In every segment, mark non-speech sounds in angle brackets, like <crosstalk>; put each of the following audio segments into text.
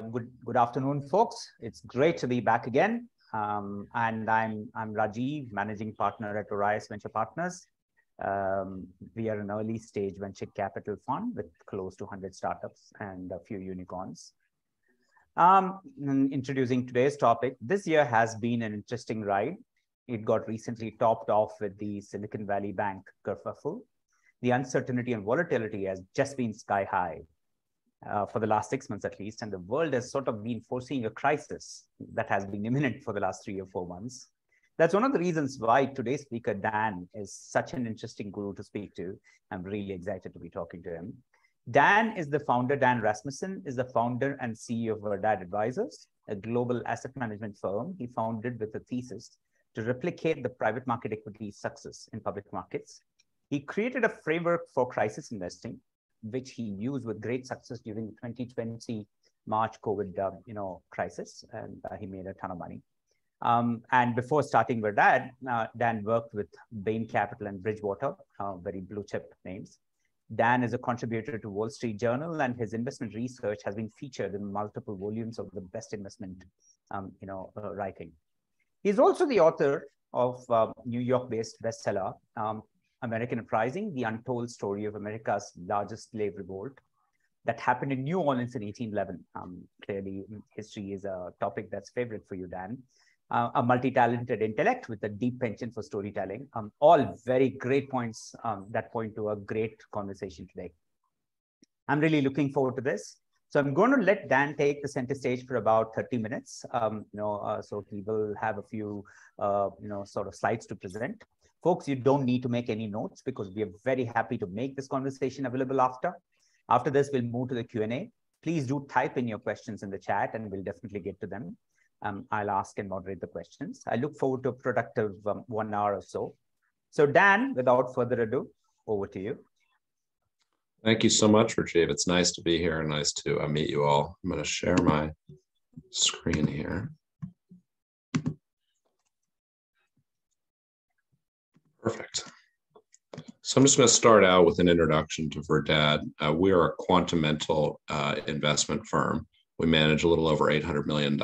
Good good afternoon, folks. It's great to be back again. Um, and I'm I'm Rajeev, managing partner at Orios Venture Partners. Um, we are an early stage venture capital fund with close to 100 startups and a few unicorns. Um, introducing today's topic, this year has been an interesting ride. It got recently topped off with the Silicon Valley Bank kerfuffle. The uncertainty and volatility has just been sky high uh, for the last six months at least, and the world has sort of been foreseeing a crisis that has been imminent for the last three or four months. That's one of the reasons why today's speaker, Dan, is such an interesting guru to speak to. I'm really excited to be talking to him. Dan is the founder, Dan Rasmussen is the founder and CEO of Verdad Advisors, a global asset management firm he founded with a thesis to replicate the private market equity success in public markets. He created a framework for crisis investing which he used with great success during the 2020 March COVID, uh, you know, crisis, and uh, he made a ton of money. Um, and before starting with that, uh, Dan worked with Bain Capital and Bridgewater, uh, very blue chip names. Dan is a contributor to Wall Street Journal, and his investment research has been featured in multiple volumes of the best investment, um, you know, uh, writing. He's also the author of uh, New York-based bestseller um, American Uprising, the untold story of America's largest slave revolt that happened in New Orleans in 1811. Um, clearly, history is a topic that's favorite for you, Dan. Uh, a multi-talented intellect with a deep penchant for storytelling. Um, all very great points um, that point to a great conversation today. I'm really looking forward to this. So I'm going to let Dan take the center stage for about 30 minutes. Um, you know, uh, so he will have a few, uh, you know, sort of slides to present. Folks, you don't need to make any notes because we are very happy to make this conversation available after. After this, we'll move to the Q&A. Please do type in your questions in the chat and we'll definitely get to them. Um, I'll ask and moderate the questions. I look forward to a productive um, one hour or so. So Dan, without further ado, over to you. Thank you so much, Rajeev. It's nice to be here and nice to uh, meet you all. I'm going to share my screen here. Perfect. So I'm just going to start out with an introduction to Verdad. Uh, we are a quantamental uh, investment firm. We manage a little over $800 million.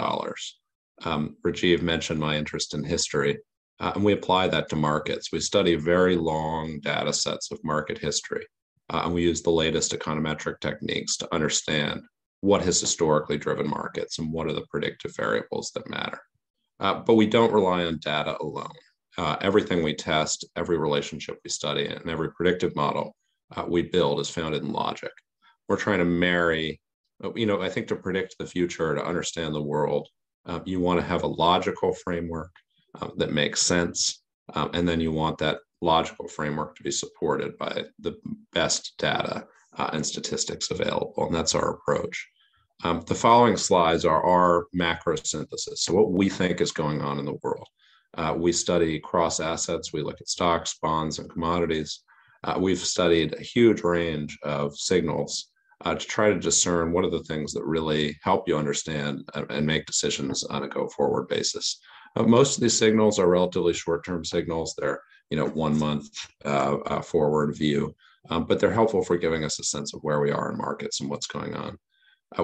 Um, Rajeev mentioned my interest in history, uh, and we apply that to markets. We study very long data sets of market history, uh, and we use the latest econometric techniques to understand what has historically driven markets and what are the predictive variables that matter. Uh, but we don't rely on data alone uh, everything we test, every relationship we study, and every predictive model uh, we build is founded in logic. We're trying to marry, uh, you know, I think to predict the future, to understand the world, uh, you want to have a logical framework uh, that makes sense. Um, and then you want that logical framework to be supported by the best data uh, and statistics available. And that's our approach. Um, the following slides are our macro synthesis. So, what we think is going on in the world. Uh, we study cross assets. We look at stocks, bonds, and commodities. Uh, we've studied a huge range of signals uh, to try to discern what are the things that really help you understand and make decisions on a go forward basis. Uh, most of these signals are relatively short term signals. They're you know one month uh, uh, forward view, um, but they're helpful for giving us a sense of where we are in markets and what's going on.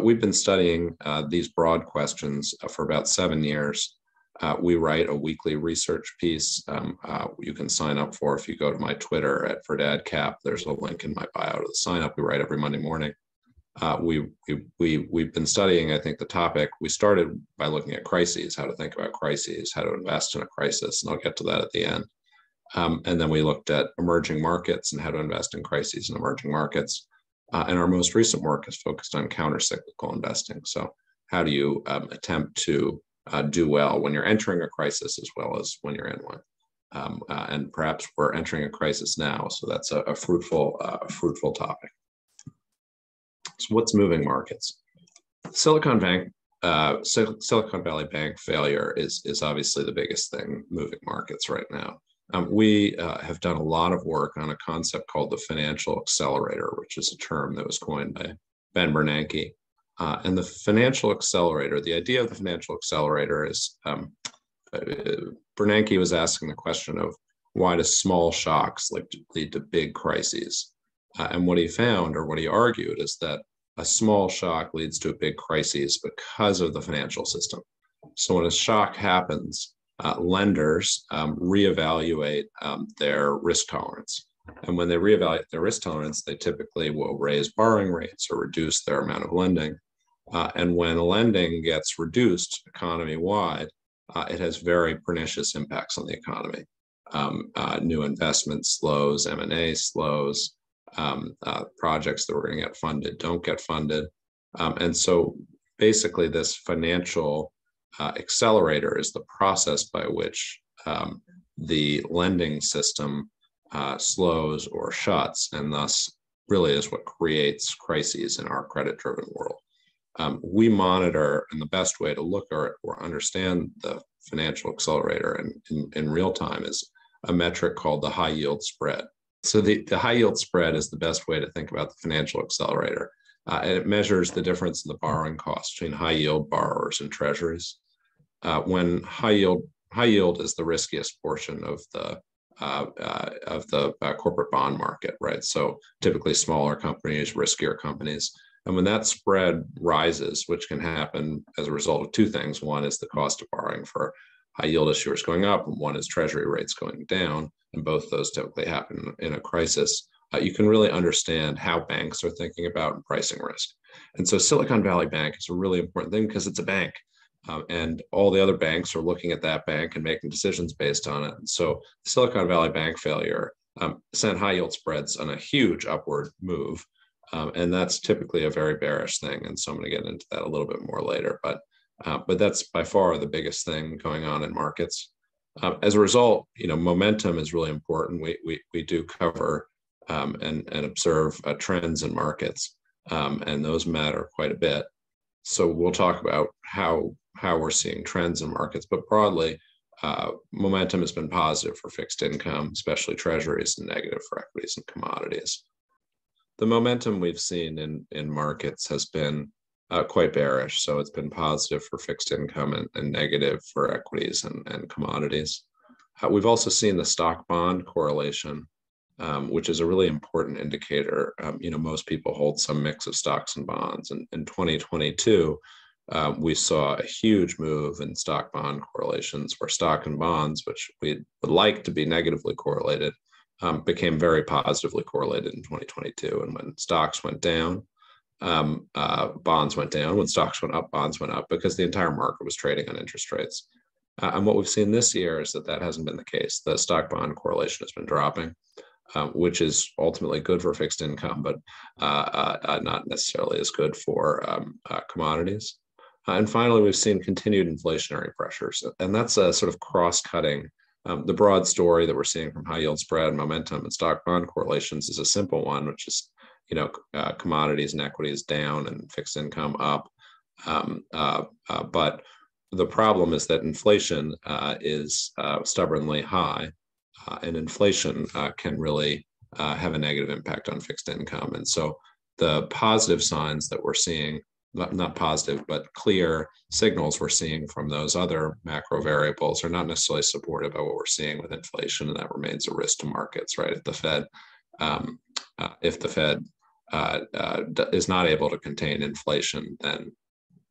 we've been studying these broad questions for about seven years. Uh, we write a weekly research piece. Um, uh, you can sign up for if you go to my Twitter at VerdadCap. There's a link in my bio to the sign up. We write every Monday morning. Uh, we, we, we, we've been studying, I think, the topic. We started by looking at crises, how to think about crises, how to invest in a crisis, and I'll get to that at the end. Um, and then we looked at emerging markets and how to invest in crises in emerging markets. Uh, and our most recent work is focused on countercyclical investing. So, how do you um, attempt to uh, do well when you're entering a crisis as well as when you're in one. Um, uh, and perhaps we're entering a crisis now, so that's a, a fruitful, uh, fruitful topic. So, what's moving markets? Silicon Bank, uh, Silicon Valley Bank failure is is obviously the biggest thing moving markets right now. Um, we uh, have done a lot of work on a concept called the financial accelerator, which is a term that was coined by Ben Bernanke uh, and the financial accelerator, the idea of the financial accelerator is um, uh, Bernanke was asking the question of why do small shocks lead to big crises? Uh, and what he found, or what he argued, is that a small shock leads to a big crisis because of the financial system. So when a shock happens, uh, lenders um, reevaluate um, their risk tolerance. And when they reevaluate their risk tolerance, they typically will raise borrowing rates or reduce their amount of lending. Uh, and when lending gets reduced economy wide, uh, it has very pernicious impacts on the economy. Um, uh, new investment slows, M&A slows, um, uh, projects that were going to get funded don't get funded. Um, and so basically this financial uh, accelerator is the process by which um, the lending system uh, slows or shuts, and thus really is what creates crises in our credit driven world. Um, we monitor, and the best way to look at or understand the financial accelerator in, in, in real time is a metric called the high yield spread. So the, the high yield spread is the best way to think about the financial accelerator. Uh, and it measures the difference in the borrowing cost between high yield borrowers and treasuries. Uh, when high yield high yield is the riskiest portion of the uh, uh of the uh, corporate bond market, right? So typically smaller companies, riskier companies. And when that spread rises, which can happen as a result of two things, one is the cost of borrowing for high yield issuers going up, and one is treasury rates going down, and both those typically happen in a crisis, uh, you can really understand how banks are thinking about pricing risk. And so Silicon Valley Bank is a really important thing because it's a bank. Um, and all the other banks are looking at that bank and making decisions based on it. And so Silicon Valley Bank failure um, sent high yield spreads on a huge upward move. Um, and that's typically a very bearish thing. And so I'm going to get into that a little bit more later. But uh, but that's by far the biggest thing going on in markets. Uh, as a result, you know, momentum is really important. We we we do cover um, and and observe uh, trends in markets, um, and those matter quite a bit. So we'll talk about how how we're seeing trends in markets, but broadly, uh, momentum has been positive for fixed income, especially treasuries, and negative for equities and commodities. The momentum we've seen in in markets has been uh, quite bearish. So it's been positive for fixed income and, and negative for equities and, and commodities. Uh, we've also seen the stock bond correlation, um, which is a really important indicator. Um, you know, most people hold some mix of stocks and bonds. And in 2022, um, we saw a huge move in stock bond correlations where stock and bonds, which we would like to be negatively correlated, um, became very positively correlated in 2022. And when stocks went down, um, uh, bonds went down. When stocks went up, bonds went up because the entire market was trading on interest rates. Uh, and what we've seen this year is that that hasn't been the case. The stock bond correlation has been dropping, uh, which is ultimately good for fixed income, but uh, uh, uh, not necessarily as good for um, commodities. and finally, we've seen continued inflationary pressures, and that's a sort of cross-cutting. Um, the broad story that we're seeing from high yield spread, momentum, and stock bond correlations is a simple one, which is you know, uh, commodities and equities down and fixed income up. Um, uh, uh, but the problem is that inflation uh, is uh, stubbornly high, uh, and inflation can really have a negative impact on fixed income. And so the positive signs that we're seeing, not, positive, but clear signals we're seeing from those other macro variables are not necessarily supportive of what we're seeing with inflation, and that remains a risk to markets, right? If the Fed um, uh, if the Fed uh, uh, is not able to contain inflation, then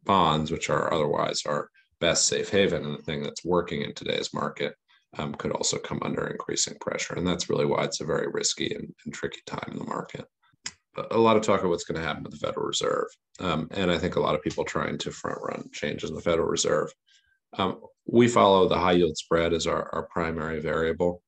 bonds, which are otherwise our best safe haven and the thing that's working in today's market, um, could also come under increasing pressure. And that's really why it's a very risky and, and tricky time in the market. A lot of talk of what's going to happen with the Federal Reserve. Um, and I think a lot of people trying to front run changes in the Federal Reserve. Um, we follow the high yield spread as our, our primary variable.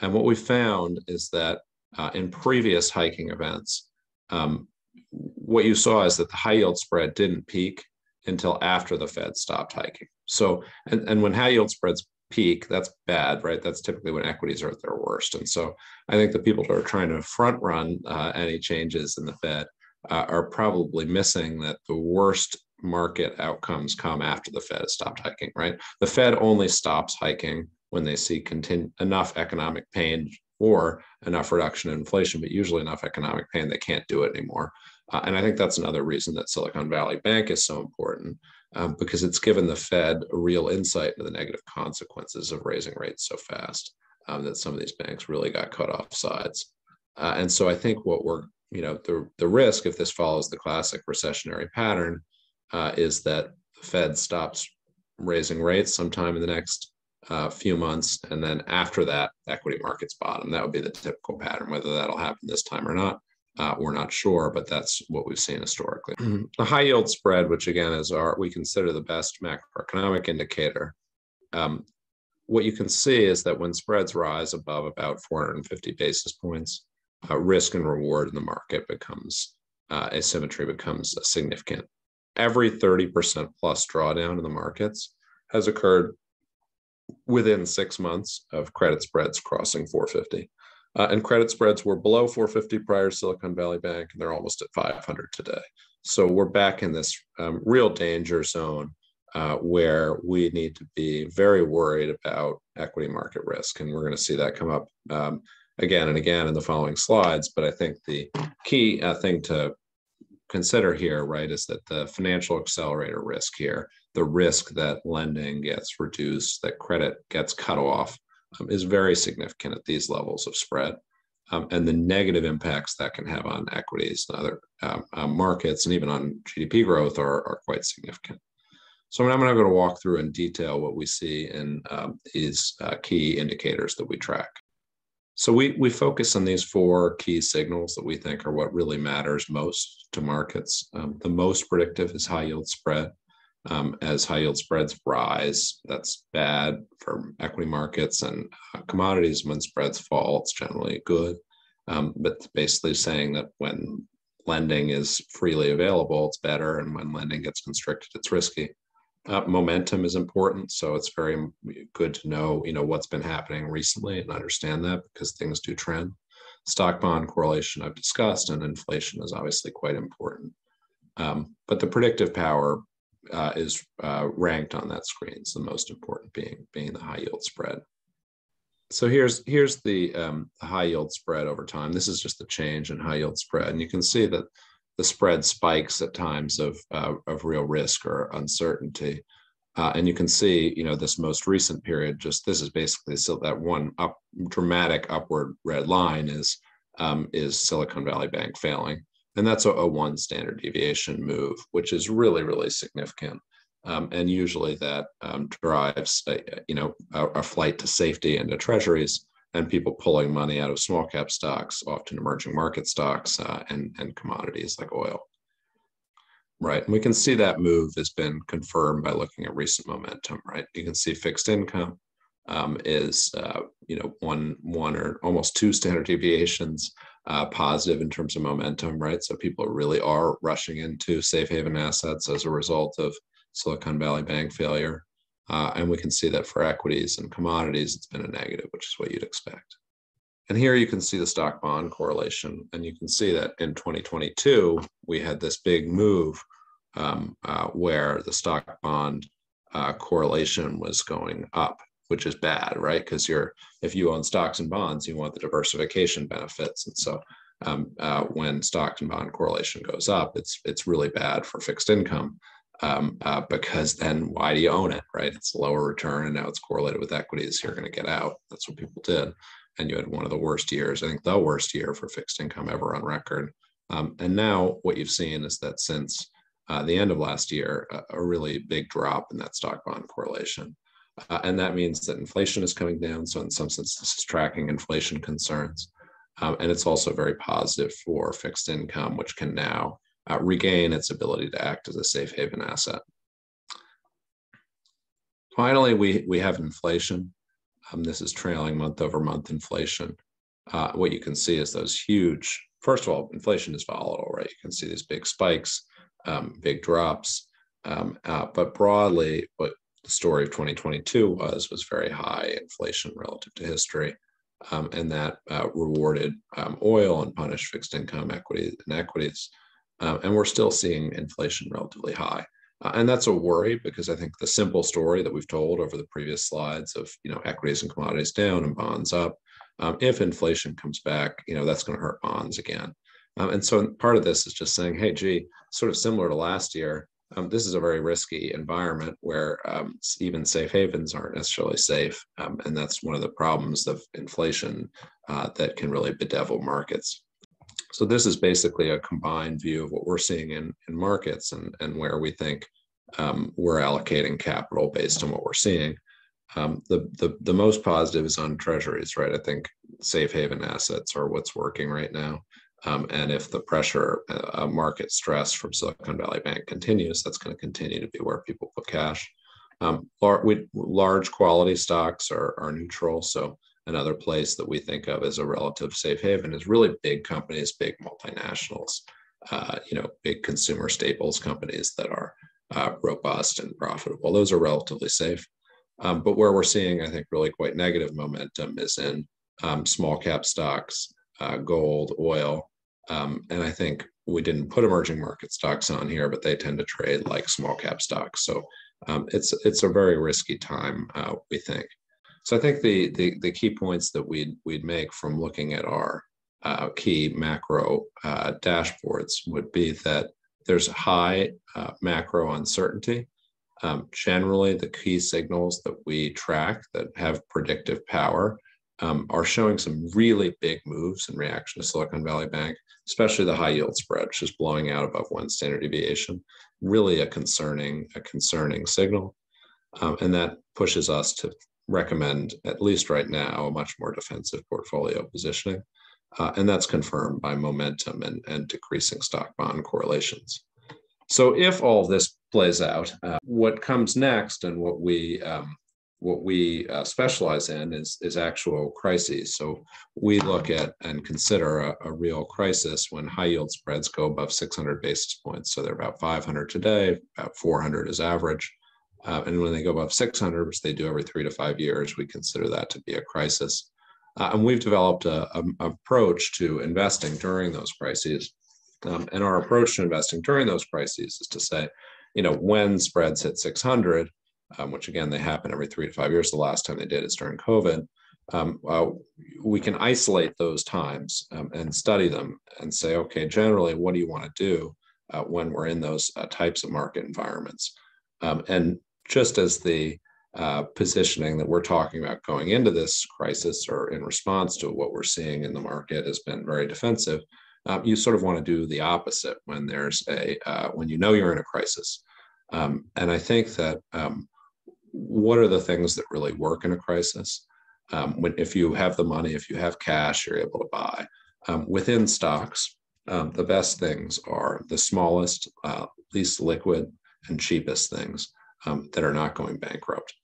And what we found is that uh, in previous hiking events, um, what you saw is that the high yield spread didn't peak until after the Fed stopped hiking. So, and, and when high yield spreads peak, that's bad, right? That's typically when equities are at their worst. And so I think the people who are trying to front run uh, any changes in the Fed uh, are probably missing that the worst market outcomes come after the Fed has stopped hiking, right? The Fed only stops hiking when they see continu- enough economic pain or enough reduction in inflation, but usually enough economic pain they can't do it anymore. Uh, and I think that's another reason that Silicon Valley Bank is so important um, because it's given the Fed a real insight into the negative consequences of raising rates so fast um, that some of these banks really got cut off sides. Uh, and so I think what we're you know, the, the risk, if this follows the classic recessionary pattern, uh, is that the Fed stops raising rates sometime in the next uh, few months. And then after that, equity markets bottom. That would be the typical pattern. Whether that'll happen this time or not, uh, we're not sure, but that's what we've seen historically. Mm-hmm. The high yield spread, which again is our, we consider the best macroeconomic indicator. Um, what you can see is that when spreads rise above about 450 basis points, uh, risk and reward in the market becomes uh, asymmetry becomes significant. Every 30% plus drawdown in the markets has occurred within six months of credit spreads crossing 450. Uh, and credit spreads were below 450 prior to Silicon Valley Bank, and they're almost at 500 today. So we're back in this um, real danger zone uh, where we need to be very worried about equity market risk. And we're going to see that come up um, again and again in the following slides. But I think the key uh, thing to consider here, right, is that the financial accelerator risk here, the risk that lending gets reduced, that credit gets cut off, um, is very significant at these levels of spread. Um, and the negative impacts that can have on equities and other uh, markets and even on GDP growth are, are quite significant. So I'm going to walk through in detail what we see in um, these uh, key indicators that we track. So we, we focus on these four key signals that we think are what really matters most to markets. Um, the most predictive is high yield spread. Um, as high yield spreads rise, that's bad for equity markets and uh, commodities. When spreads fall, it's generally good. Um, but basically saying that when lending is freely available, it's better, and when lending gets constricted, it's risky. Uh, momentum is important, so it's very good to know, you know, what's been happening recently and understand that because things do trend. Stock bond correlation I've discussed, and inflation is obviously quite important. Um, but the predictive power uh, is uh, ranked on that screen. It's the most important being being the high yield spread. So here's here's the, um, high yield spread over time. This is just the change in high yield spread, and you can see that the spread spikes at times of uh, of real risk or uncertainty. Uh, and you can see, you know, this most recent period, just this is basically so that one up dramatic upward red line is um, is Silicon Valley Bank failing, and that's a, a, one standard deviation move, which is really really significant. Um, and usually that um, drives, a, you know, a, a, flight to safety and to treasuries and people pulling money out of small cap stocks, often emerging market stocks uh, and, and commodities like oil. Right. And we can see that move has been confirmed by looking at recent momentum, right? You can see fixed income um, is, uh, you know, one, one or almost two standard deviations uh, positive in terms of momentum, right? So people really are rushing into safe haven assets as a result of Silicon Valley Bank failure. Uh, and we can see that for equities and commodities, it's been a negative, which is what you'd expect. And here you can see the stock bond correlation. And you can see that in 2022, we had this big move um, uh, where the stock bond uh, correlation was going up, which is bad, right? Because you're if you own stocks and bonds, you want the diversification benefits. And so um, uh, when stock and bond correlation goes up, it's it's really bad for fixed income um, uh, because then why do you own it, right? It's lower return and now it's correlated with equities. You're going to get out. That's what people did. And you had one of the worst years, I think the worst year for fixed income ever on record. Um, and now what you've seen is that since uh, the end of last year, a, a, really big drop in that stock bond correlation. Uh, and that means that inflation is coming down. So, in some sense, this is tracking inflation concerns. Um, and it's also very positive for fixed income, which can now uh, regain its ability to act as a safe haven asset. Finally, we, we have inflation. Um, this is trailing month over month inflation. Uh, what you can see is those huge, first of all, inflation is volatile, right? You can see these big spikes, um, big drops. Um, uh, but broadly, what the story of 2022 was, was very high inflation relative to history. Um, and that uh, rewarded um, oil and punished fixed income equities. Uh, and we're still seeing inflation relatively high. Uh, and that's a worry because I think the simple story that we've told over the previous slides of you know equities and commodities down and bonds up, um, if inflation comes back, you know that's going to hurt bonds again. Um, and so part of this is just saying, hey, gee, sort of similar to last year, um, this is a very risky environment where um, even safe havens aren't necessarily safe. Um, and that's one of the problems of inflation uh, that can really bedevil markets. So this is basically a combined view of what we're seeing in, in markets and, and where we think um, we're allocating capital based on what we're seeing. Um, the, the, the most positive is on treasuries, right? I think safe haven assets are what's working right now. Um, and if the pressure, uh, market stress from Silicon Valley Bank continues, that's going to continue to be where people put cash. Um, lar- we, large quality stocks are, are neutral. So another place that we think of as a relative safe haven is really big companies, big multinationals, uh, you know, big consumer staples companies that are uh, robust and profitable. Those are relatively safe. Um, but where we're seeing, I think, really quite negative momentum is in um, small cap stocks, uh, gold, oil. Um, and I think we didn't put emerging market stocks on here, but they tend to trade like small cap stocks. So um, it's it's a very risky time, uh, we think. So I think the, the, the key points that we'd we'd make from looking at our uh, key macro uh, dashboards would be that there's high uh, macro uncertainty. Um, generally, the key signals that we track that have predictive power um, are showing some really big moves in reaction to Silicon Valley Bank, especially the high yield spread, which is blowing out above one standard deviation. Really a concerning, a concerning signal. Um, and that pushes us to recommend, at least right now, a much more defensive portfolio positioning. Uh, and that's confirmed by momentum and, and decreasing stock bond correlations. So if all this plays out, uh, what comes next and what we um, what we uh, specialize in is, is actual crises. So we look at and consider a, a, real crisis when high yield spreads go above 600 basis points. So they're about 500 today, about 400 is average. Uh, and when they go above 600, which they do every three to five years, we consider that to be a crisis. Uh, and we've developed a, a, approach to investing during those crises. Um, and our approach to investing during those crises is to say, you know, when spreads hit 600, um, which again, they happen every three to five years. The last time they did is during COVID. Um, uh, we can isolate those times um, and study them and say, okay, generally, what do you want to do uh, when we're in those uh, types of market environments? Um, and just as the uh, positioning that we're talking about going into this crisis or in response to what we're seeing in the market has been very defensive, um, you sort of want to do the opposite when there's a uh, when you know you're in a crisis. Um, and I think that um, what are the things that really work in a crisis? Um, when if you have the money, if you have cash, you're able to buy. Um, within stocks, um, the best things are the smallest, uh, least liquid, and cheapest things um, that are not going bankrupt.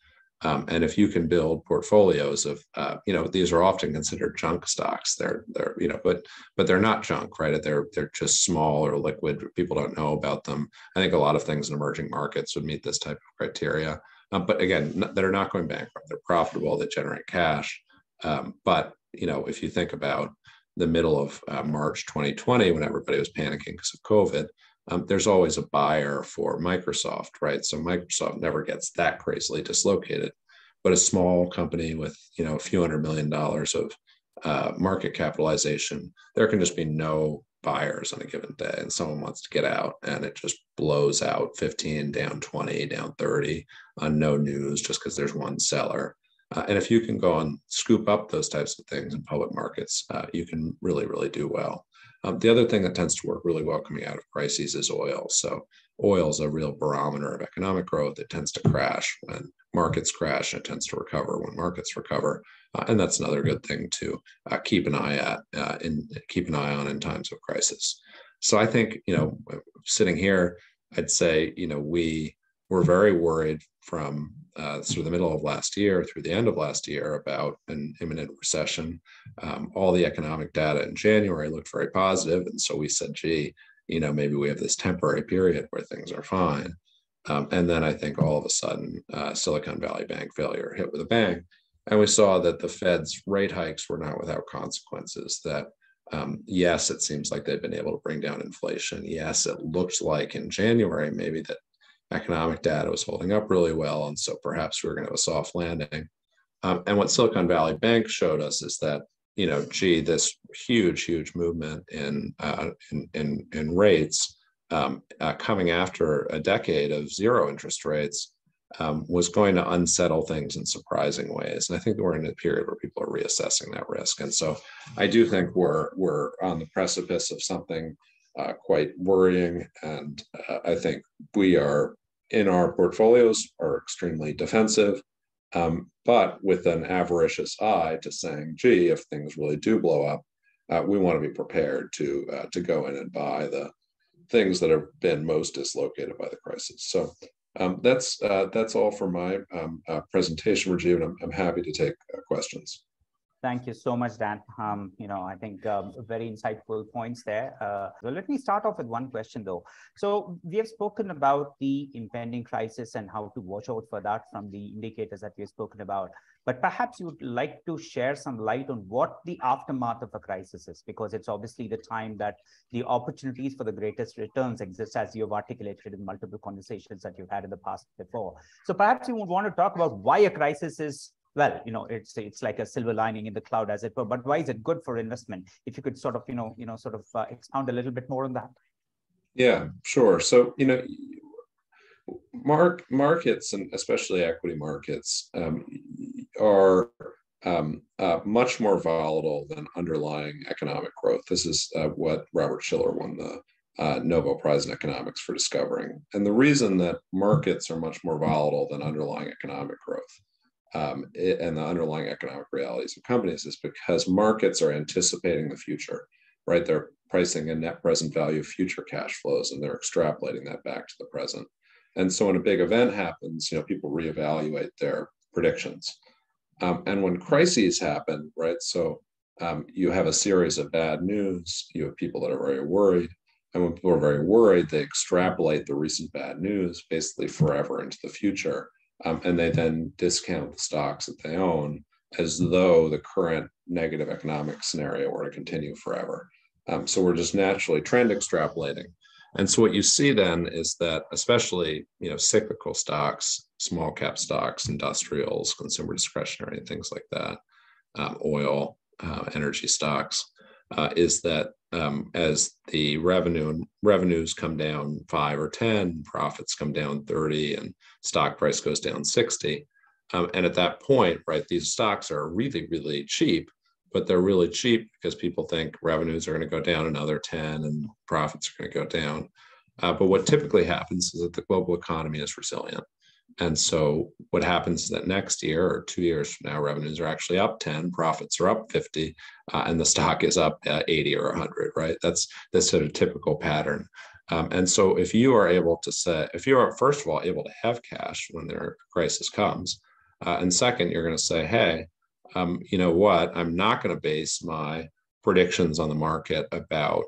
Um, and if you can build portfolios of, uh, you know, these are often considered junk stocks. They're, they're, you know, but but they're not junk, right? They're they're just small or liquid. People don't know about them. I think a lot of things in emerging markets would meet this type of criteria. Um, but again, that are not going bankrupt. They're profitable. They generate cash. Um, but you know, if you think about the middle of uh, March 2020, when everybody was panicking because of COVID, um, there's always a buyer for Microsoft, right? So Microsoft never gets that crazily dislocated. But a small company with you know a few hundred million dollars of uh, market capitalization, there can just be no buyers on a given day and someone wants to get out and it just blows out 15 down 20 down 30 on no news just because there's one seller. Uh, and if you can go and scoop up those types of things in public markets uh, you can really really do well. Um, the other thing that tends to work really well coming out of crises is oil. So oil is a real barometer of economic growth. It tends to crash when markets crash and it tends to recover when markets recover uh, and that's another good thing to uh, keep an eye at uh, and keep an eye on in times of crisis. So I think you know, sitting here, I'd say you know we were very worried from uh, sort of the middle of last year through the end of last year about an imminent recession. Um, all the economic data in January looked very positive, and so we said, "Gee, you know, maybe we have this temporary period where things are fine." Um, and then I think all of a sudden, uh, Silicon Valley Bank failure hit with a bang, and we saw that the Fed's rate hikes were not without consequences. That um, yes, it seems like they've been able to bring down inflation. Yes, it looks like in January maybe that economic data was holding up really well, and so perhaps we are going to have a soft landing. Um, and what Silicon Valley Bank showed us is that you know, gee, this huge, huge movement in uh, in, in, in rates um, uh, coming after a decade of zero interest rates um, was going to unsettle things in surprising ways. And I think we're in a period where people are reassessing that risk. And so I do think we're we're on the precipice of something uh, quite worrying. And uh, I think we are in our portfolios are extremely defensive, um, but with an avaricious eye to saying, gee, if things really do blow up, uh, we want to be prepared to uh, to go in and buy the things that have been most dislocated by the crisis. So um, that's uh, that's all for my um, uh, presentation, Rajeev, and I'm, I'm happy to take uh, questions. Thank you so much, Dan. Um, you know, I think um, very insightful points there. Uh, well, let me start off with one question, though. So we have spoken about the impending crisis and how to watch out for that from the indicators that we have spoken about. But perhaps you would like to share some light on what the aftermath of a crisis is, because it's obviously the time that the opportunities for the greatest returns exist, as you have articulated in multiple conversations that you've had in the past before. So perhaps you would want to talk about why a crisis is well, you know, it's it's like a silver lining in the cloud, as it were. But why is it good for investment? If you could sort of, you know, you know, sort of uh, expound a little bit more on that. Yeah, sure. So you know, mark markets and especially equity markets um, are um, uh, much more volatile than underlying economic growth. This is uh, what Robert Shiller won the uh, Nobel Prize in Economics for discovering. And the reason that markets are much more volatile than underlying economic growth um, it, and the underlying economic realities of companies is because markets are anticipating the future, right? They're pricing a net present value of future cash flows and they're extrapolating that back to the present. And so when a big event happens, you know, people reevaluate their predictions. Um, and when crises happen, right? So um, you have a series of bad news, you have people that are very worried. And when people are very worried, they extrapolate the recent bad news basically forever into the future um, and they then discount the stocks that they own as though the current negative economic scenario were to continue forever. Um, so we're just naturally trend extrapolating. And so what you see then is that especially you know cyclical stocks, small cap stocks, industrials, consumer discretionary, things like that, um, oil, uh, energy stocks, uh, is that um, as the revenue and revenues come down five or 10, profits come down 30, and stock price goes down 60. Um, and at that point, right, these stocks are really, really cheap, but they're really cheap because people think revenues are going to go down another 10 and profits are going to go down. Uh, but what typically happens is that the global economy is resilient. And so what happens is that next year or two years from now, revenues are actually up 10, profits are up 50, uh, and the stock is up uh, 80 or 100, right? That's the sort of typical pattern. Um, and so if you are able to say, if you are, first of all, able to have cash when their crisis comes, uh, and second, you're going to say, hey, um, you know what? I'm not going to base my predictions on the market about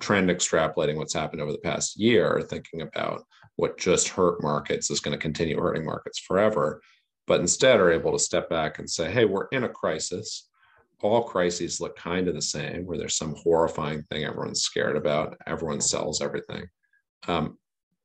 trend extrapolating what's happened over the past year, or thinking about what just hurt markets is going to continue hurting markets forever, but instead are able to step back and say, hey, we're in a crisis. All crises look kind of the same, where there's some horrifying thing everyone's scared about, everyone sells everything. Um,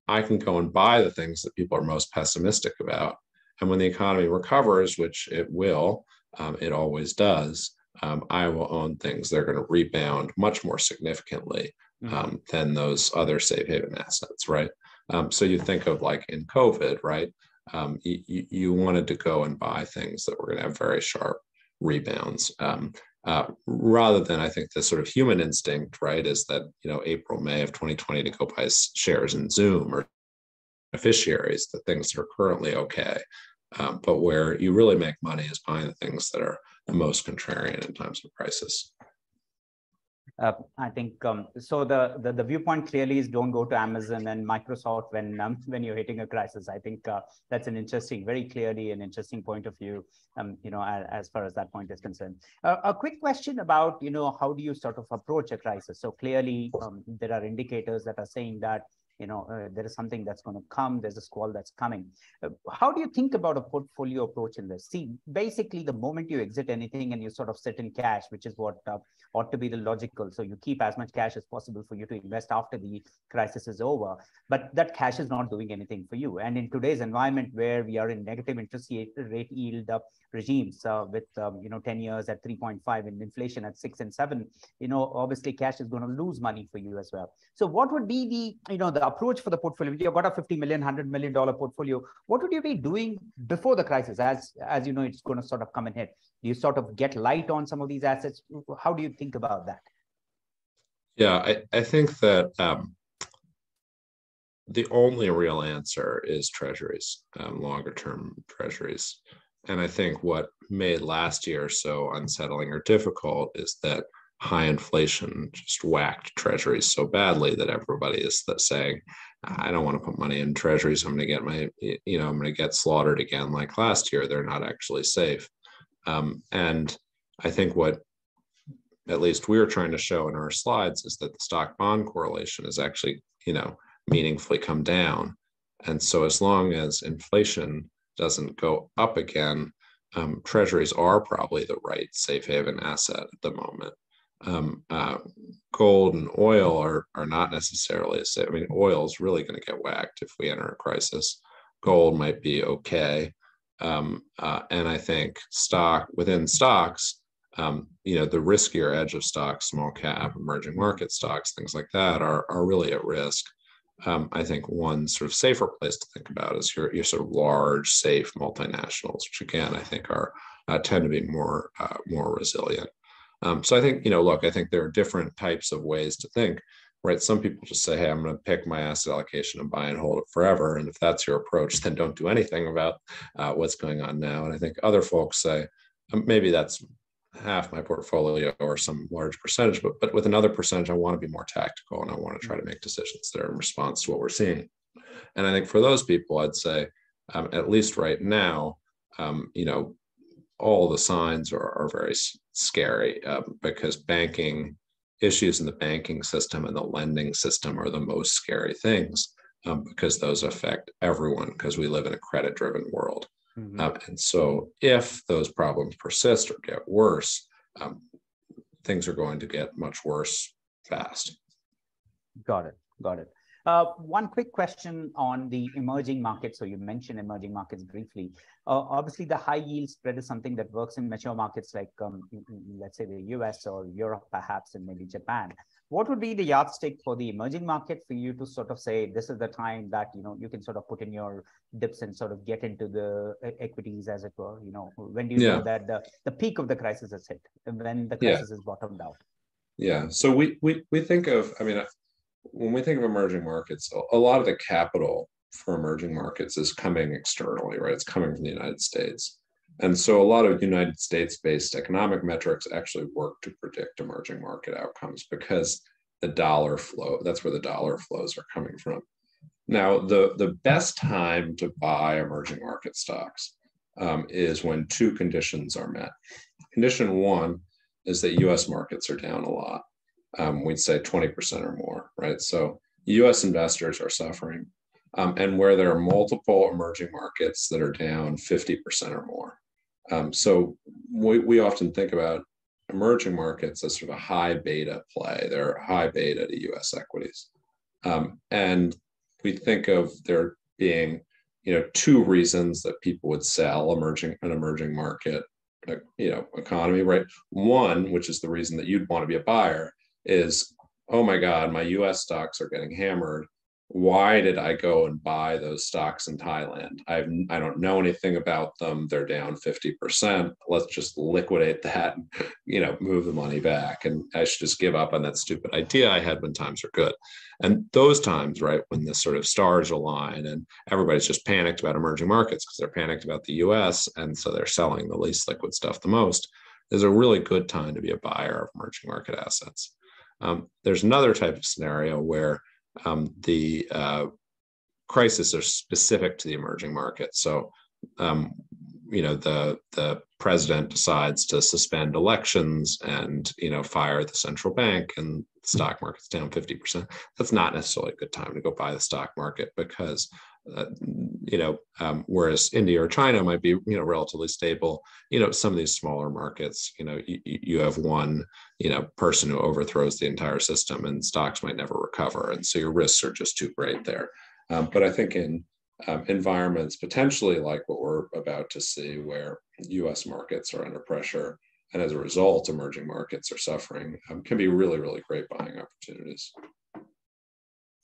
I can go and buy the things that people are most pessimistic about. And when the economy recovers, which it will, um, it always does, um, I will own things that are going to rebound much more significantly mm-hmm. um, than those other safe haven assets, right? Um, so you think of like in COVID, right? Um, you, you, wanted to go and buy things that were going to have very sharp rebounds. Um, uh, rather than I think the sort of human instinct, right, is that you know April, May of 2020 to go buy shares in Zoom or beneficiaries, the things that are currently okay. Um, but where you really make money is buying the things that are the most contrarian in times of crisis. Uh, I think um, so. The, the, the viewpoint clearly is don't go to Amazon and Microsoft when um, when you're hitting a crisis. I think uh, that's an interesting, very clearly an interesting point of view. Um, you know, as, as, far as that point is concerned. Uh, a quick question about you know how do you sort of approach a crisis? So clearly, um, there are indicators that are saying that you know uh, there is something that's going to come there's a squall that's coming uh, how do you think about a portfolio approach in this see basically the moment you exit anything and you sort of sit in cash which is what uh, ought to be the logical so you keep as much cash as possible for you to invest after the crisis is over but that cash is not doing anything for you and in today's environment where we are in negative interest rate yield uh, regimes uh, with um, you know 10 years at 3.5 and inflation at 6 and 7 you know obviously cash is going to lose money for you as well so what would be the you know the approach for the portfolio? You've got a 50 million, 100 million dollar portfolio. What would you be doing before the crisis? As as you know, it's going to sort of come and hit. Do you sort of get light on some of these assets? How do you think about that? Yeah, I, I think that um, the only real answer is treasuries, um, longer term treasuries. And I think what made last year so unsettling or difficult is that high inflation just whacked treasuries so badly that everybody is saying, I don't want to put money in treasuries. I'm going to get my, you know, I'm going to get slaughtered again like last year. They're not actually safe. Um, and I think what at least we are trying to show in our slides is that the stock bond correlation is actually, you know, meaningfully come down. And so as long as inflation doesn't go up again, um, treasuries are probably the right safe haven asset at the moment. Um, uh, gold and oil are, are not necessarily a safe. I mean, oil is really going to get whacked if we enter a crisis. Gold might be okay. Um, uh, and I think stock within stocks, um, you know, the riskier edge of stocks, small cap, emerging market stocks, things like that are, are really at risk um, I think one sort of safer place to think about is your, your sort of large, safe multinationals, which again I think are uh, tend to be more uh, more resilient. Um, so I think you know, look, I think there are different types of ways to think. Right, some people just say, "Hey, I'm going to pick my asset allocation and buy and hold it forever." And if that's your approach, then don't do anything about uh, what's going on now. And I think other folks say, um, maybe that's half my portfolio or some large percentage, but but with another percentage, I want to be more tactical and I want to try to make decisions that are in response to what we're seeing. And I think for those people, I'd say, um, at least right now, um, you know, all the signs are, are very scary um, because banking issues in the banking system and the lending system are the most scary things um, because those affect everyone because we live in a credit driven world. Mm-hmm. Um, and so, if those problems persist or get worse, um, things are going to get much worse fast. Got it. Got it. Uh, one quick question on the emerging markets. So you mentioned emerging markets briefly. Uh, obviously, the high yield spread is something that works in mature markets like, um, let's say, the US or Europe, perhaps, and maybe Japan what would be the yardstick for the emerging market for you to sort of say this is the time that you know you can sort of put in your dips and sort of get into the equities as it were you know? When do you yeah. know that the, the peak of the crisis has hit when the crisis yeah. is bottomed out? Yeah. So we we we think of i mean uh, when we think of emerging markets a lot of the capital for emerging markets is coming externally right? It's coming from the united states and so a lot of United States based economic metrics actually work to predict emerging market outcomes because the dollar flow, that's where the dollar flows are coming from. Now, the, the best time to buy emerging market stocks um, is when two conditions are met. Condition one is that US markets are down a lot. Um, we'd say 20% or more, right? So US investors are suffering. Um, and where there are multiple emerging markets that are down 50% or more. Um, so we, we often think about emerging markets as sort of a high beta play. They're high beta to U.S. equities, um, and we think of there being, you know, two reasons that people would sell emerging an emerging market, uh, you know, economy. Right. One, which is the reason that you'd want to be a buyer, is oh my God, my U.S. stocks are getting hammered why did I go and buy those stocks in Thailand? I've I don't know anything about them. They're down 50%. Let's just liquidate that, and, <laughs> you know, move the money back. And I should just give up on that stupid idea I had when times are good. And those times, right, when the sort of stars align and everybody's just panicked about emerging markets because they're panicked about the US. And so they're selling the least liquid stuff the most, is a really good time to be a buyer of emerging market assets. Um, there's another type of scenario where um, the uh, crises are specific to the emerging markets. So, um, you know, the the president decides to suspend elections and you know fire the central bank, and the stock market's down fifty percent. That's not necessarily a good time to go buy the stock market because uh, you know, um, whereas India or China might be, you know, relatively stable. You know, some of these smaller markets, you know, you, you have one, you know, person who overthrows the entire system, and stocks might never recover, and so your risks are just too great there. Um, but I think in um, environments potentially like what we're about to see, where U.S. markets are under pressure, and as a result, emerging markets are suffering, um, can be really, really great buying opportunities.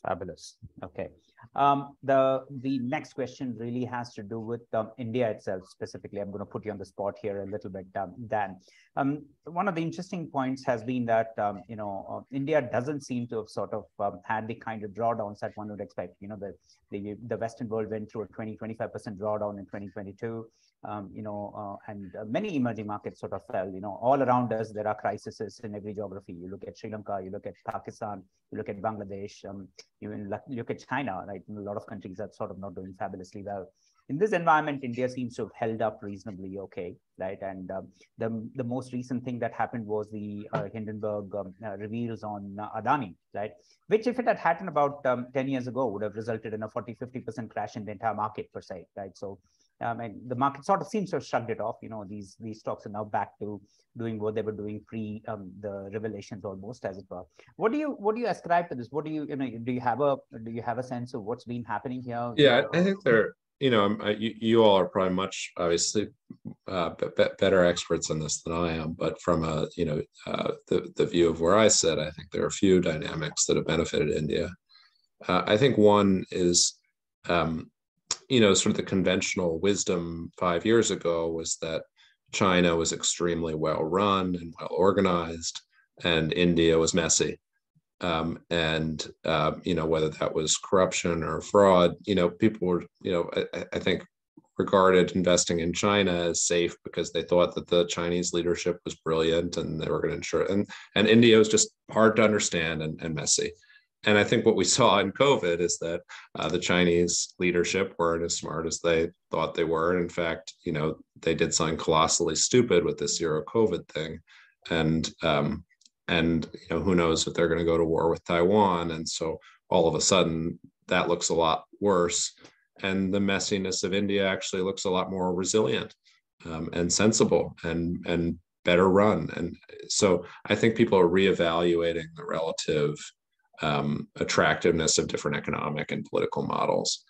Fabulous. Okay. Um, the the next question really has to do with um, India itself specifically. I'm going to put you on the spot here a little bit, um, Dan. Um, one of the interesting points has been that um, you know uh, India doesn't seem to have sort of um, had the kind of drawdowns that one would expect. You know, the the, the Western world went through a 20 25 percent drawdown in 2022 um, you know, uh, and uh, many emerging markets sort of fell. You know, all around us there are crises in every geography. You look at Sri Lanka, you look at Pakistan, you look at Bangladesh, um, even look at China. Right, a lot of countries are sort of not doing fabulously well. In this environment, India seems to have held up reasonably okay, right? And um, the the most recent thing that happened was the uh, Hindenburg um, uh, reveals on Adani, right? Which, if it had happened about um, 10 years ago, would have resulted in a 40, 50% crash in the entire market per se, right? So I mean, the market sort of seems to have shrugged it off. You know, these these stocks are now back to doing what they were doing pre um, the revelations, almost as it were. What do you what do you ascribe to this? What do you you know do you have a do you have a sense of what's been happening here? Yeah, I think they're you know you, you all are probably much obviously uh, better experts in this than I am, but from a you know uh, the the view of where I sit, I think there are a few dynamics that have benefited India. Uh, I think one is um, you know, sort of the conventional wisdom five years ago was that China was extremely well run and well organized, and India was messy. Um, and uh, you know whether that was corruption or fraud, you know, people were, you know, I, I think regarded investing in China as safe because they thought that the Chinese leadership was brilliant and they were going to ensure. And and India was just hard to understand and, and messy. And I think what we saw in COVID is that uh, the Chinese leadership weren't as smart as they thought they were. And in fact, you know, they did something colossally stupid with this zero COVID thing. And um, and you know, who knows if they're going to go to war with Taiwan. And so all of a sudden, that looks a lot worse. And the messiness of India actually looks a lot more resilient um, and sensible and and better run. And so I think people are reevaluating the relative um, attractiveness of different economic and political models.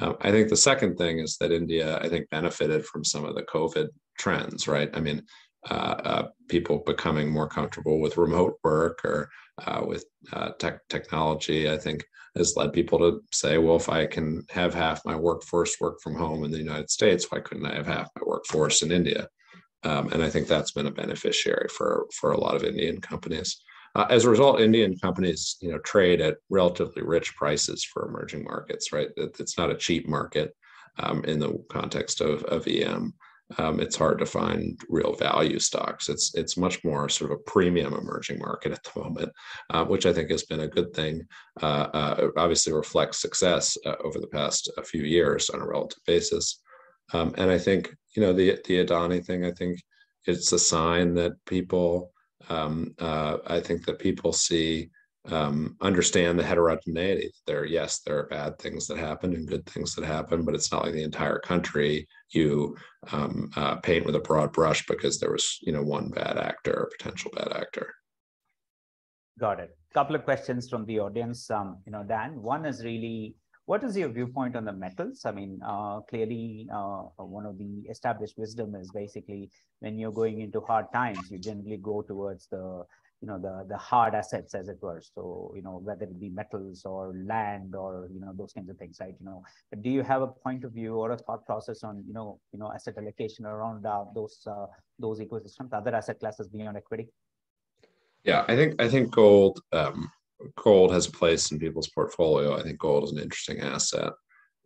Um, I think the second thing is that India, I think, benefited from some of the COVID trends, right? I mean, uh, uh, people becoming more comfortable with remote work or uh, with uh, tech technology, I think, has led people to say, well, if I can have half my workforce work from home in the United States, why couldn't I have half my workforce in India? Um, and I think that's been a beneficiary for for a lot of Indian companies. Uh, as a result, Indian companies, you know, trade at relatively rich prices for emerging markets. Right, it, it's not a cheap market um, in the context of, of EM. Um, it's hard to find real value stocks. It's it's much more sort of a premium emerging market at the moment, uh, which I think has been a good thing. Uh, uh, obviously, reflects success uh, over the past few years on a relative basis. Um, and I think you know the the Adani thing. I think it's a sign that people um, uh, I think that people see um, understand the heterogeneity. There, yes, there are bad things that happen and good things that happen, but it's not like the entire country you um, uh, paint with a broad brush because there was, you know, one bad actor or potential bad actor. Got it. Couple of questions from the audience. Um, you know, Dan, one is really what is your viewpoint on the metals? I mean, uh, clearly, uh, one of the established wisdom is basically when you're going into hard times, you generally go towards the you know the the hard assets as it were. So you know whether it be metals or land or you know those kinds of things right? You know do you have a point of view or a thought process on you know you know asset allocation around uh, those uh, those ecosystems other asset classes beyond equity? Yeah i think i think gold um, gold has a place in people's portfolio. I think gold is an interesting asset.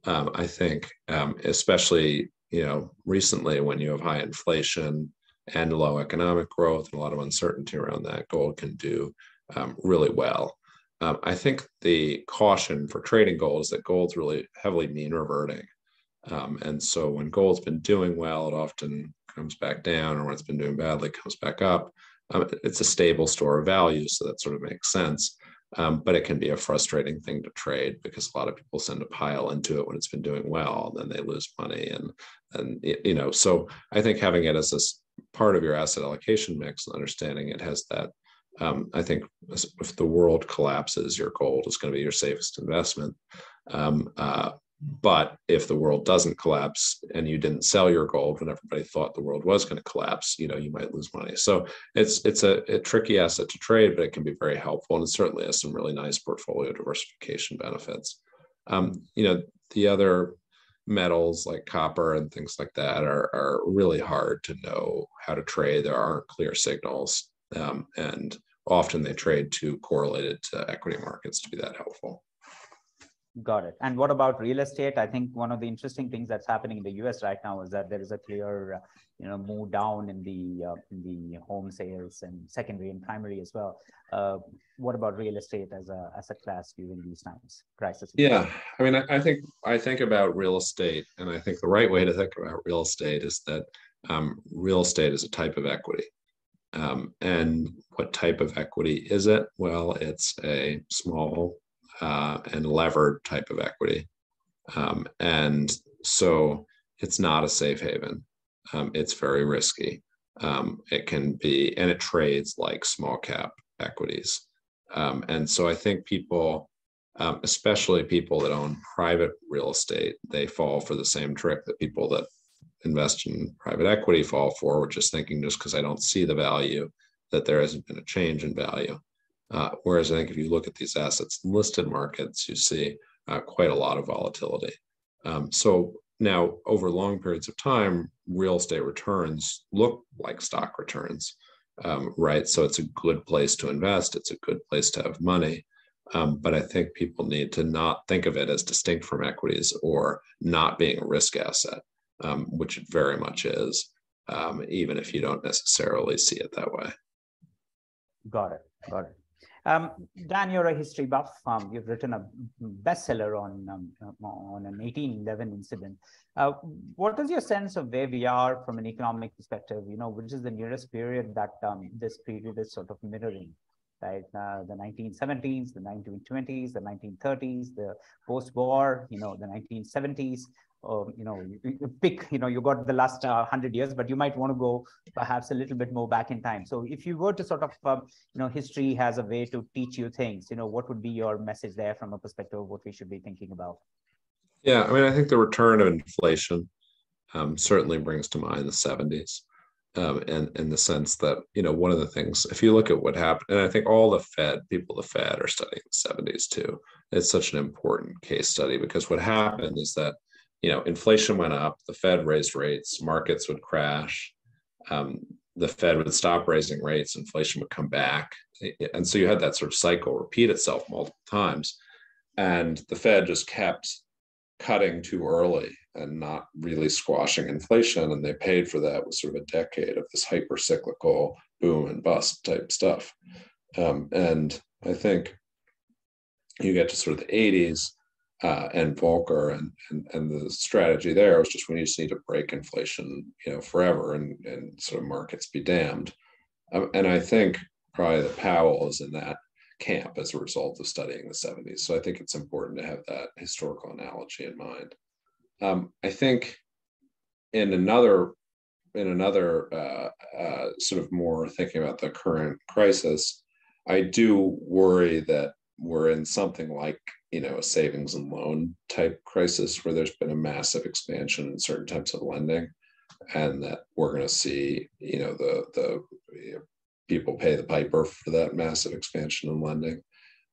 Um, I think, um, especially you know, recently when you have high inflation and low economic growth and a lot of uncertainty around that, gold can do um, really well. Um, I think the caution for trading gold is that gold's really heavily mean reverting. Um, and so when gold's been doing well, it often comes back down, or when it's been doing badly, it comes back up. Um, it's a stable store of value, so that sort of makes sense. Um, but it can be a frustrating thing to trade because a lot of people send a pile into it when it's been doing well, and then they lose money, and and you know. So I think having it as a part of your asset allocation mix and understanding it has that. Um, I think if the world collapses, your gold is going to be your safest investment. Um, uh, but if the world doesn't collapse and you didn't sell your gold when everybody thought the world was going to collapse, you know, you might lose money. So it's it's a, a, tricky asset to trade, but it can be very helpful, and it certainly has some really nice portfolio diversification benefits. Um, you know, the other metals like copper and things like that are are really hard to know how to trade. There aren't clear signals, um, and often they trade too correlated to equity markets to be that helpful. Got it. And what about real estate? I think one of the interesting things that's happening in the U.S. right now is that there is a clear, uh, you know, move down in the uh, in the home sales and secondary and primary as well. Uh, what about real estate as a as a class during these times crisis? Yeah, I mean, I, I, think I think about real estate, and I think the right way to think about real estate is that um, real estate is a type of equity. Um, and what type of equity is it? Well, it's a small uh, and levered type of equity. Um, and so it's not a safe haven. Um, it's very risky. Um, it can be, and it trades like small cap equities. Um, and so I think people, um, especially people that own private real estate, they fall for the same trick that people that invest in private equity fall for, which is thinking just because I don't see the value that there hasn't been a change in value. Uh, whereas I think if you look at these assets listed markets, you see uh, quite a lot of volatility. Um, so now, over long periods of time, real estate returns look like stock returns, um, right? So it's a good place to invest. It's a good place to have money. Um, but I think people need to not think of it as distinct from equities or not being a risk asset, um, which it very much is, um, even if you don't necessarily see it that way. Got it. Got it. Um, Dan, you're a history buff. Um, you've written a bestseller on um, on an 1811 incident. Uh, what is your sense of where we are from an economic perspective? You know, which is the nearest period that um, this period is sort of mirroring? Right, uh, the 1970s, the 1920s, the 1930s, the post-war, you know, the 1970s um, you know, you, pick, you know, you got the last uh, 100 years, but you might want to go perhaps a little bit more back in time. So if you were to sort of, um, you know, history has a way to teach you things, you know, what would be your message there from a perspective of what we should be thinking about? Yeah, I mean, I think the return of inflation um, certainly brings to mind the 70s. Um, and in the sense that you know one of the things if you look at what happened and i think all the fed people the fed are studying the 70s too it's such an important case study because what happened is that you know, inflation went up, the Fed raised rates, markets would crash, um, the Fed would stop raising rates, inflation would come back. And so you had that sort of cycle repeat itself multiple times. And the Fed just kept cutting too early and not really squashing inflation. And they paid for that with sort of a decade of this hyper cyclical boom and bust type stuff. Um, and I think you get to sort of the 80s uh, and Volcker and, and and the strategy there was just we just need to break inflation, you know, forever and and sort of markets be damned. Um, and I think probably the Powell is in that camp as a result of studying the 70s. So I think it's important to have that historical analogy in mind. Um, I think in another in another uh, uh, sort of more thinking about the current crisis, I do worry that we're in something like you know a savings and loan type crisis where there's been a massive expansion in certain types of lending and that we're going to see you know the the you know, people pay the piper for that massive expansion in lending.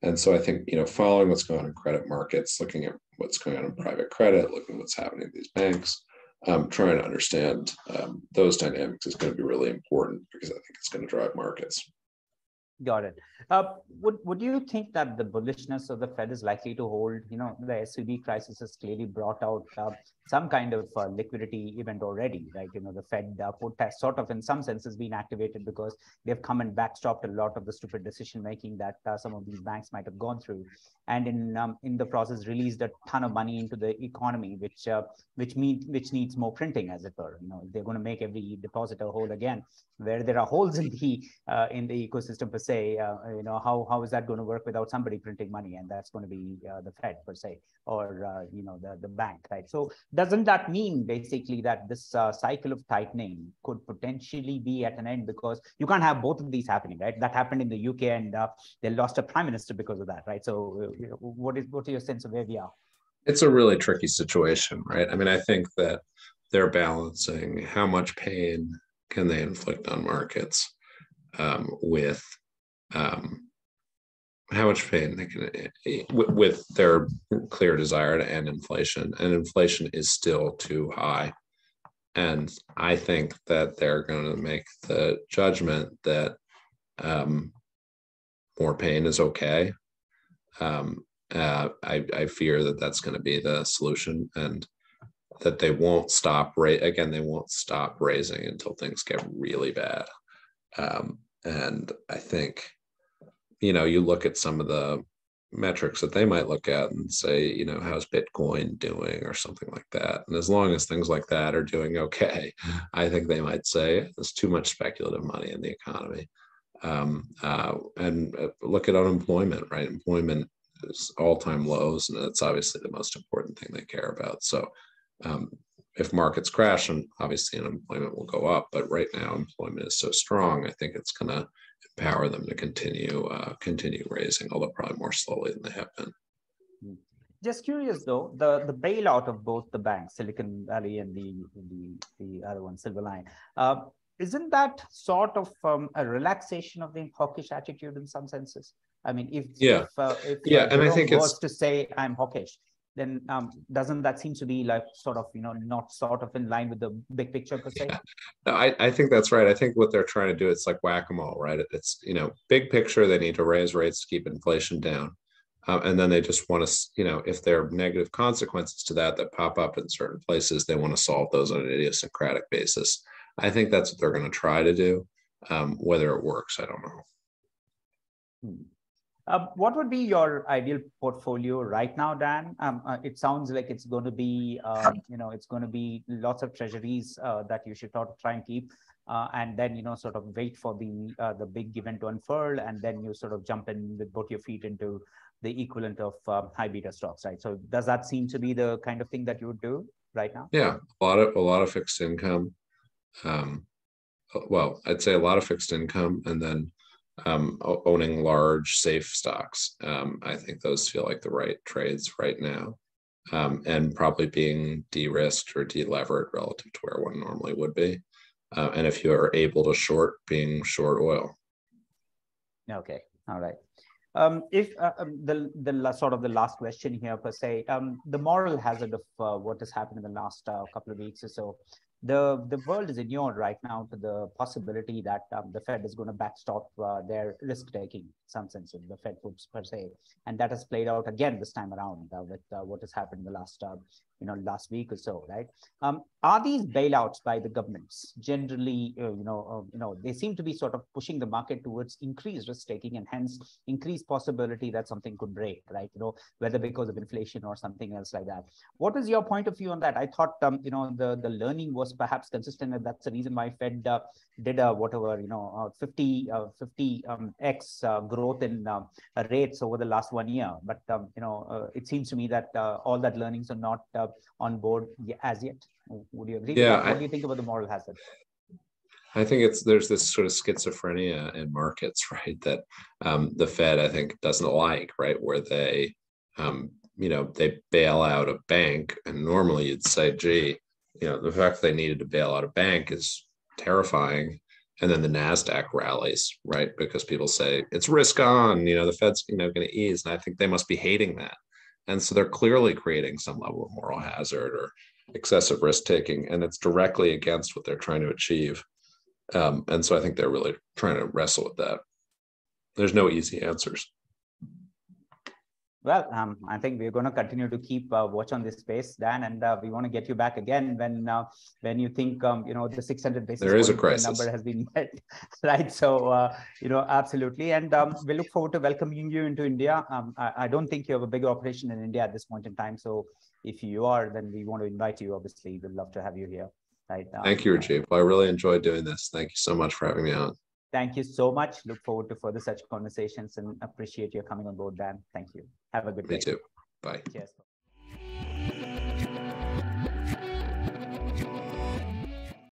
And so i think you know following what's going on in credit markets looking at what's going on in private credit looking at what's happening in these banks um, trying to understand um, those dynamics is going to be really important because i think it's going to drive markets Got it. Uh, would would you think that the bullishness of the Fed is likely to hold? You know, the SVB crisis has clearly brought out uh, some kind of uh, liquidity event already, right? You know, the Fed uh, put has sort of, in some senses, been activated because they've come and backstopped a lot of the stupid decision making that uh, some of these banks might have gone through, and in um, in the process released a ton of money into the economy, which uh, which mean which needs more printing, as it were. You know, they're going to make every depositor whole again, where there are holes in the in the ecosystem per se. you know, how how is that going to work without somebody printing money, and that's going to be the Fed per se, or you know, the the bank, right? So doesn't that mean basically that this uh, cycle of tightening could potentially be at an end because you can't have both of these happening, right? That happened in the UK and uh, they lost a prime minister because of that, right? So, uh, what is what is your sense of where we are? It's a really tricky situation, right? I mean, I think that they're balancing how much pain can they inflict on markets um, with um, how much pain they can with, with their clear desire to end inflation and inflation is still too high and i think that they're going to make the judgment that um, more pain is okay um, uh, I, I fear that that's going to be the solution and that they won't stop rate again they won't stop raising until things get really bad um, and i think you know, you look at some of the metrics that they might look at and say, you know, how's Bitcoin doing or something like that. And as long as things like that are doing okay, I think they might say there's too much speculative money in the economy. Um, uh, and uh, look at unemployment, right? Employment is all time lows, and that's obviously the most important thing they care about. So, um, if markets crash, and obviously unemployment will go up, but right now employment is so strong, I think it's going to empower them to continue uh, continue raising, although probably more slowly than they have been. Hmm. Just curious though, the, the bailout of both the banks, Silicon Valley and the the, the other one, Silverline, uh, isn't that sort of um, a relaxation of the hawkish attitude in some senses? I mean, if yeah, if, uh, if yeah, and I think was it's to say I'm hawkish, then um, doesn't that seem to be like sort of you know not sort of in line with the big picture per se? Yeah. No, I, I think that's right. I think what they're trying to do it's like whack-a-mole, right? It's you know big picture they need to raise rates to keep inflation down, uh, and then they just want to you know if there are negative consequences to that that pop up in certain places, they want to solve those on an idiosyncratic basis. I think that's what they're going to try to do. Um, whether it works, I don't know. Hmm. Uh, what would be your ideal portfolio right now, Dan? Um, uh, it sounds like it's going to be, uh, you know, it's going to be lots of treasuries uh, that you should try and keep, uh, and then you know, sort of wait for the uh, the big event to unfurl, and then you sort of jump in with both your feet into the equivalent of um, high beta stocks, right? So does that seem to be the kind of thing that you would do right now? Yeah, a lot of a lot of fixed income. Um, well, I'd say a lot of fixed income, and then um, owning large safe stocks. Um, I think those feel like the right trades right now, um, and probably being de-risked or de-levered relative to where one normally would be. Uh, and if you are able to short, being short oil. Okay, all right. Um, if uh, um, the the sort of the last question here per se, um, the moral hazard of uh, what has happened in the last uh, couple of weeks or so the the world is inured right now to the possibility that um, the Fed is going to backstop uh, their risk taking, some sense of the Fed foods per se, and that has played out again this time around uh, with uh, what has happened in the last uh, you know last week or so, right? Um, are these bailouts by the governments generally uh, you know uh, you know they seem to be sort of pushing the market towards increased risk taking and hence increased possibility that something could break, right? You know whether because of inflation or something else like that. What is your point of view on that? I thought um, you know the the learning was perhaps consistent, and that's the reason why Fed uh, did a whatever you know uh, 50 uh, 50 um, x uh, growth in uh, rates over the last one year. But um, you know, it seems to me that all that learnings are not on board as yet. Would you agree? Yeah. What I, do you think about the moral hazard? I think it's there's this sort of schizophrenia in markets, <laughs> right? That um, the Fed, I think, doesn't like, right? Where they, um, you know, they bail out a bank, and normally you'd say, "Gee, you know, the fact they needed to bail out a bank is terrifying. And then the NASDAQ rallies, right? Because people say it's risk on, you know, the Fed's, you know, going to ease. And I think they must be hating that. And so they're clearly creating some level of moral hazard or excessive risk taking. And it's directly against what they're trying to achieve. Um, and so I think they're really trying to wrestle with that. There's no easy answers. Well, um, I think we're going to continue to keep uh, watch on this space, Dan, and uh, we want to get you back again when uh, when you think um, you know the 600 basis there is a crisis. number has been met, <laughs> right? So uh, you know absolutely, and um, we look forward to welcoming you into India. Um, I, I, don't think you have a big operation in India at this point in time, so if you are, then we want to invite you. Obviously, we'd love to have you here. Right. Um, Thank you, Rajeev. I really enjoyed doing this. Thank you so much for having me on. Thank you so much. Look forward to further such conversations and appreciate your coming on board, Dan. Thank you. Have a good Me day. too. Bye. Cheers.